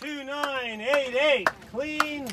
2988. Clean